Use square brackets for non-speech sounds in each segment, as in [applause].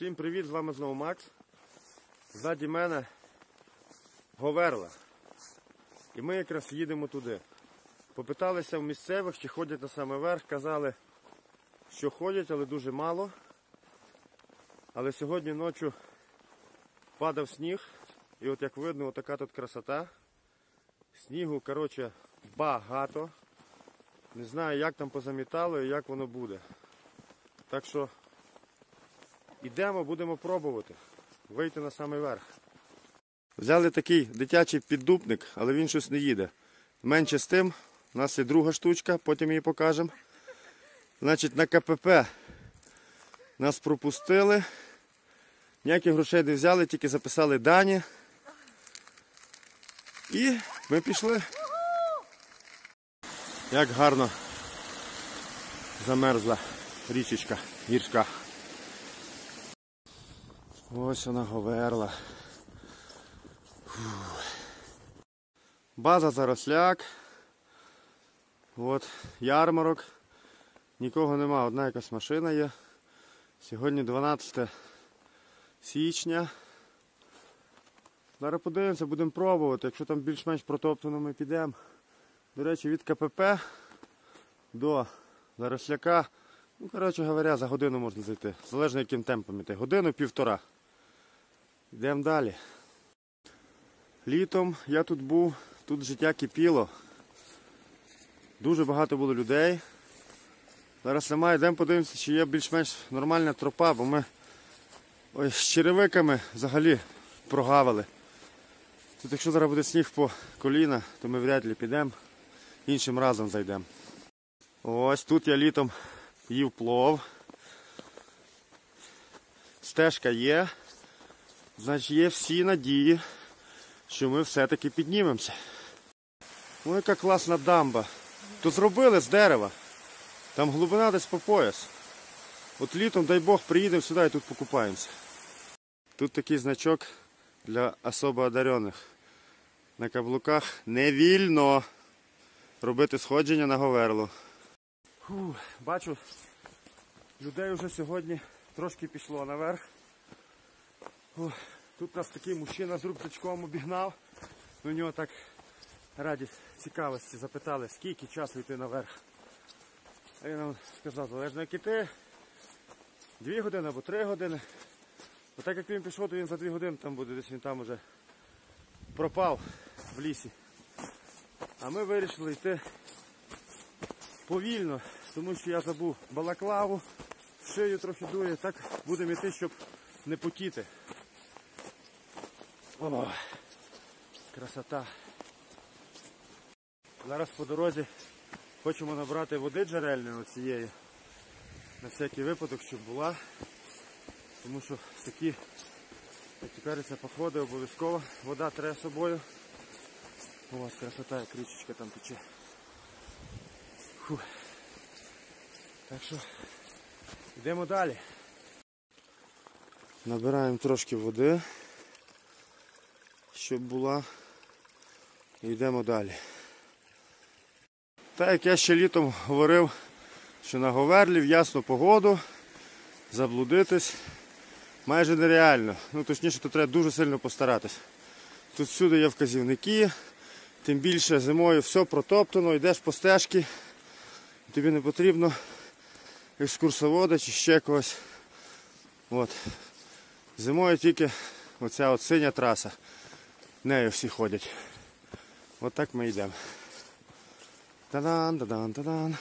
Всім привіт, з вами знову Макс. Ззаді мене Говерла. І ми якраз їдемо туди. Попиталися в місцевих, чи ходять на саме верх. Казали, що ходять, але дуже мало. Але сьогодні ночі падав сніг. І от як видно, отака тут красота. Снігу, коротше, багато. Не знаю, як там позамітало і як воно буде. Так що Ідемо, будемо пробувати вийти на самий верх. Взяли такий дитячий піддупник, але він щось не їде. Менше з тим, у нас є друга штучка, потім її покажемо. Значить, на КПП нас пропустили. Ніяких грошей не взяли, тільки записали дані. І ми пішли. Як гарно замерзла річечка гірська. Ось вона говерла. Фух. База заросляк. От ярмарок. Нікого нема, одна якась машина є. Сьогодні 12 січня. Зараз подивимося, будемо пробувати. Якщо там більш-менш протоптано, ми підемо. До речі, від КПП до Заросляка. Ну, коротше говоря, за годину можна зайти. Залежно яким темпом йти. Годину півтора. Йдемо далі. Літом я тут був, тут життя кипіло. Дуже багато було людей. Зараз немає, йдемо подивимося, чи є більш-менш нормальна тропа, бо ми ой, з черевиками взагалі прогавили. Тут якщо зараз буде сніг по коліна, то ми вряд ли підемо, іншим разом зайдемо. Ось тут я літом їв плов. Стежка є. Значить, є всі надії, що ми все-таки піднімемося. Ой, яка класна дамба. Тут зробили з дерева. Там глибина десь по пояс. От літом, дай Бог, приїдемо сюди і тут покупаємося. Тут такий значок для особо одарених. На каблуках не вільно робити сходження на говерло. Фу, бачу, людей вже сьогодні трошки пішло наверх. О, тут нас такий мужчина з рюкзачком обігнав. У нього так раді цікавості запитали, скільки часу йти наверх. А він нам сказав, залежно як іти, дві години або три години. Бо так як він пішов, то він за дві години там буде, десь він там уже пропав в лісі. А ми вирішили йти повільно, тому що я забув балаклаву, шию трохи дує, так будемо йти, щоб не потіти. О, красота. Зараз по дорозі хочемо набрати води джерельної оцієї. На всякий випадок, щоб була. Тому що такі, як кажеться, походи обов'язково. Вода треба собою. Ось красота, як річечка там тече. Фух. Так що йдемо далі. Набираємо трошки води, щоб була. І йдемо далі. Так як я ще літом говорив, що на Говерлі в ясну погоду заблудитись майже нереально. Ну точніше, тут треба дуже сильно постаратись. Тут всюди є вказівники, тим більше зимою все протоптано, йдеш по стежці, тобі не потрібно екскурсовода чи ще когось. От. Зимою тільки оця от синя траса. Нею всі ходять. От так ми йдемо. Та-дан, та-дан, та-дан.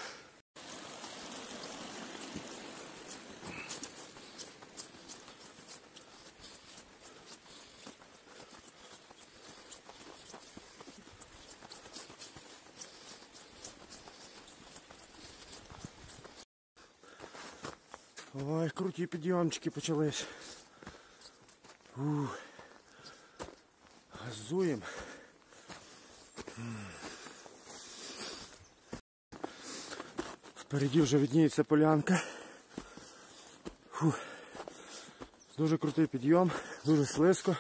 Ой, круті підйомчики почались. Ух. Газуємо. Впереді вже видніється полянка. Фух. Дуже крутий підйом, дуже слизько.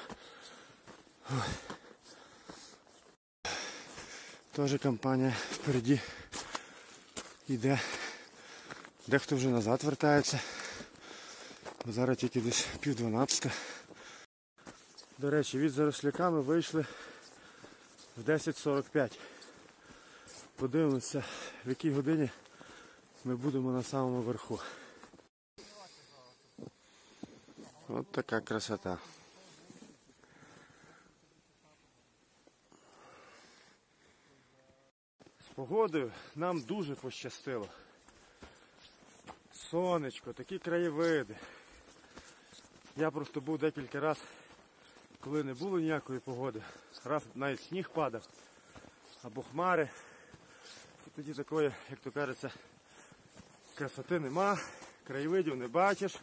Теж компанія впереді йде. Дехто вже назад вертається. Зараз тільки десь пів дванадцята. До речі, від заросляка ми вийшли в 10.45. Подивимося, в якій годині ми будемо на самому верху. От така красота. З погодою нам дуже пощастило. Сонечко, такі краєвиди. Я просто був декілька разів, коли не було ніякої погоди. Раз навіть сніг падав або хмари. І тоді такої, як то кажеться, красоти нема, краєвидів не бачиш.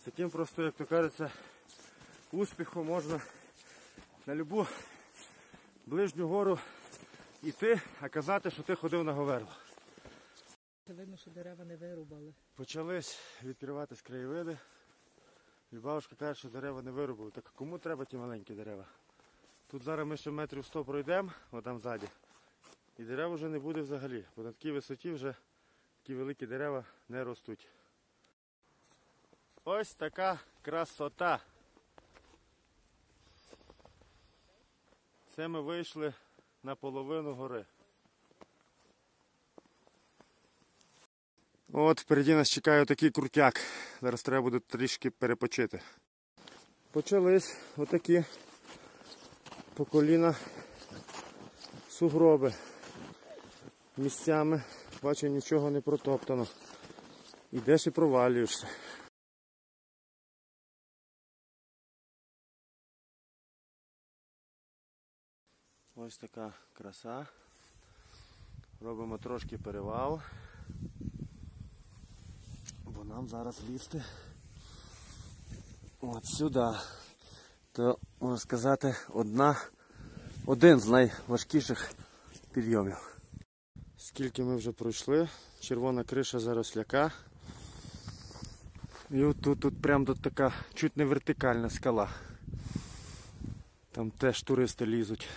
З таким просто, як то кажеться, успіхом можна на любу ближню гору йти, а казати, що ти ходив на Говерло. Видно, що дерева не вирубали. Почались відкриватись краєвиди. Любавушка каже, що дерева не вирубали. Так кому треба ті маленькі дерева? Тут зараз ми ще метрів 100 пройдемо, отам ззаді. І дерев вже не буде взагалі. Бо на такій висоті вже такі великі дерева не ростуть. Ось така красота. Це ми вийшли на половину гори. От впереді нас чекає такий крутяк. Зараз треба буде трішки перепочити. Почались отакі по коліна сугроби. Місцями, бачу, нічого не протоптано. Ідеш і провалюєшся. Ось така краса. Робимо трошки перевал. Бо нам зараз лізти от сюди. То, можна сказати, одна, один з найважкіших підйомів. Скільки ми вже пройшли, червона криша заросляка. І от тут, тут прям тут така чуть не вертикальна скала. Там теж туристи лізуть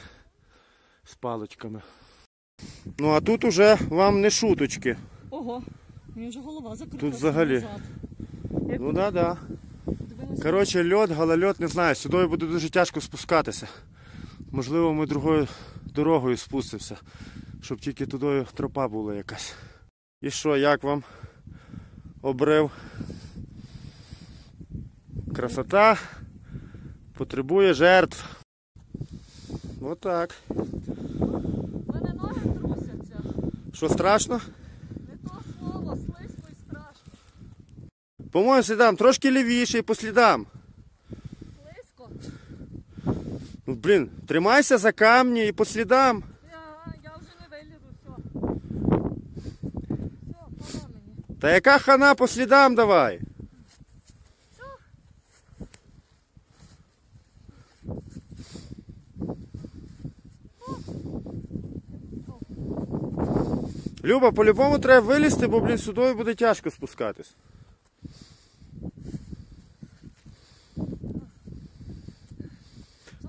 з паличками. Ну а тут уже вам не шуточки. Ого, мені вже голова закрилася. Тут взагалі. Ну да, да. Коротше, льот, галальот, не знаю, сюди буде дуже тяжко спускатися. Можливо, ми другою дорогою спустимося, щоб тільки туди тропа була якась. І що, як вам? Обрив. Красота потребує жертв. Отак. в мене ноги трусяться. Що страшно? Не то слово, слизько і страшно. По моїм слідам, трошки лівіше і по слідам. Слизько. Ну, блін, тримайся за камні і по слідам. Я, я вже не вилізу, все. Все, пора мені. Та яка хана по слідам давай? Люба, по-любому треба вилізти, бо, блін, сюди буде тяжко спускатись.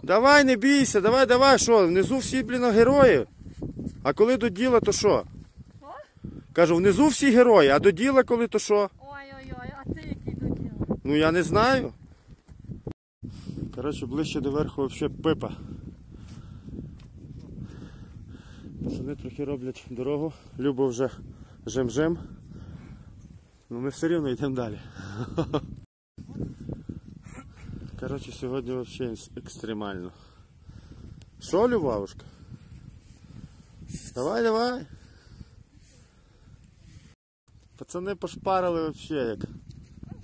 Давай, не бійся, давай, давай, що, внизу всі, блін, герої. А коли до діла, то що? Кажу, внизу всі герої, а до діла коли то що? Ой-ой-ой, а ти який доділа? Ну я не знаю. Коротше, ближче до верху взагалі пипа. Пацани трохи роблять дорогу. Любо вже жим-жим. Ну ми все рівно йдемо далі. [laughs] Коротше, сьогодні взагалі екстремально. Що, Любавушка? Давай, давай. Пацани пошпарили взагалі як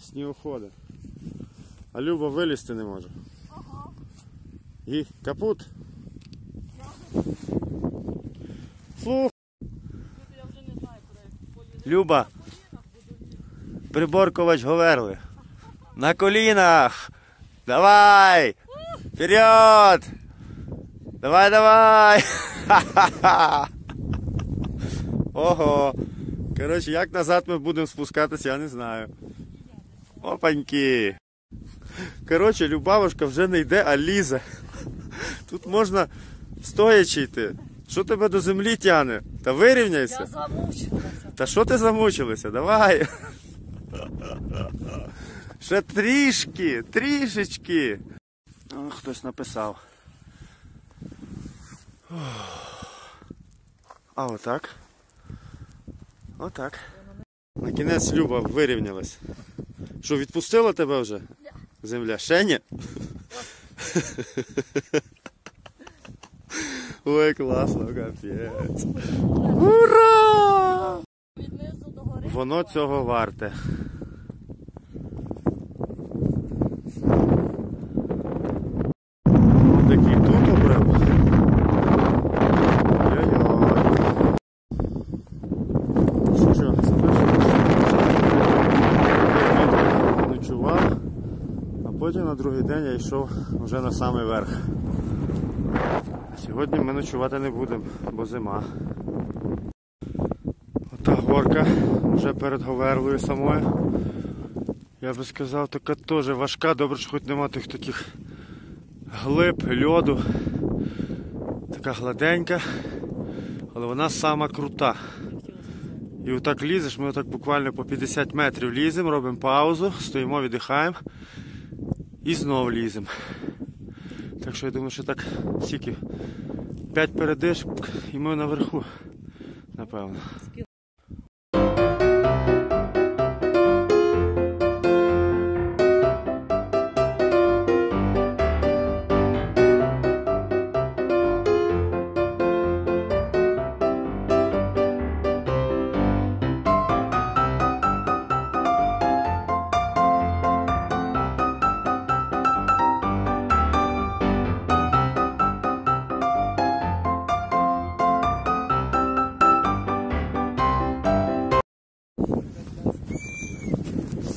снігоходи. А Люба вилізти не може. Ага. І капут. Знаю. Люба. Приборкувач Говерли. На колінах. Давай. Вперед. Давай, давай. Ого. Коротше, як назад ми будемо спускатися, я не знаю. Опаньки. Коротше, Любавушка вже не йде, а лізе. Тут можна стоячи йти. Що тебе до землі тяне? Та вирівняйся. Я замучилася. Та що ти замучилася? Давай. Ще трішки, трішечки. О, хтось написав. А отак. Отак. На кінець Люба вирівнялась. Що, відпустила тебе вже? Земля? Ще ні? Ой, класно, капець. Ура! Воно цього варте. Такий тут обрив. Ой-ой-ой. Що, що, залишилось? Ночував, а потім на другий день я йшов вже на самий верх. Сьогодні ми ночувати не будемо, бо зима. Ота горка вже перед Говерлою самою. Я би сказав, така теж важка, добре, що хоч нема тих таких глиб, льоду. Така гладенька, але вона сама крута. І отак лізеш, ми отак буквально по 50 метрів ліземо, робимо паузу, стоїмо, віддихаємо і знову ліземо. Так що я думаю, що так стільки 5 передишок і ми наверху, напевно.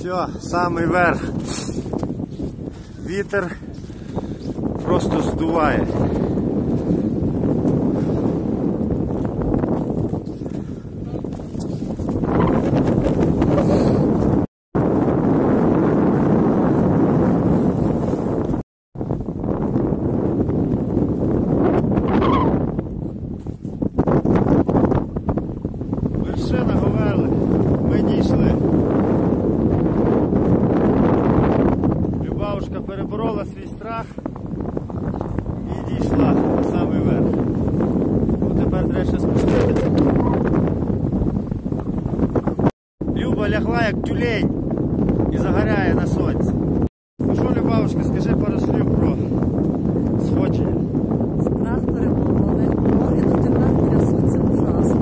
Все, самий верх. Вітер просто здуває. Вершина Говерли. Ми дійшли. Любавушка переборола свій страх і дійшла на самий верх. Ну, тепер треба ще спуститися. Люба лягла як тюлень і загоряє на сонці. Ну що, Любавушка, скажи пару слів про сходження. Страх перемогли, ноги до тебе трясуться ужасно.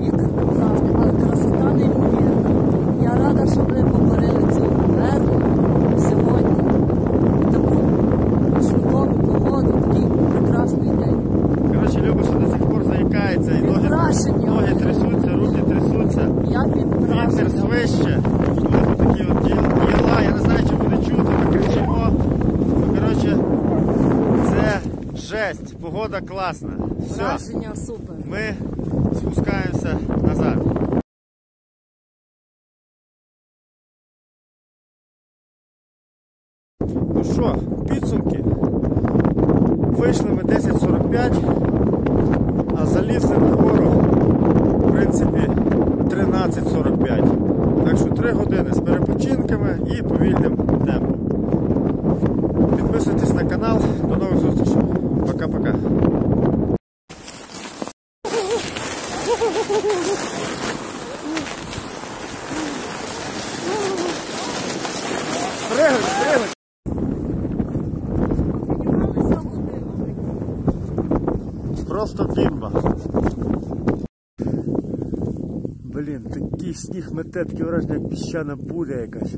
Вітер ужасний, але красота неймовірна. Я рада, що ви покорили цю верну сьогодні. В таку чудову погоду, такий прекрасний день. Коротше, Люба ще до сих пор заїкається і ноги, Враження. ноги трясуться, руки трясуться. Я під Вітер враженням. свище, тут такі от діл- діла, я не знаю, чи буде чути, ми кричимо. Ну, коротше, це жесть, погода класна. Все, Враження супер. ми спускаємося назад. Ну що, підсумки. Вийшли ми 10.45, а залізли на гору, в принципі, 13.45. Так що 3 години з перепочинками і повільним темпом. Підписуйтесь на канал. До нових зустрічей. Пока-пока. Пригай, пригай. Піднімалися в годину. Просто бімба. Блін, такий сніг мете, таке враження, як піщана буря якась.